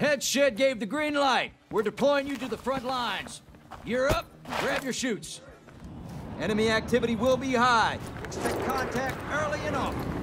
Head shed gave the green light. We're deploying you to the front lines. You're up. Grab your chutes. Enemy activity will be high. Expect contact early and often.